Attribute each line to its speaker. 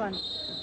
Speaker 1: Come on. Come on.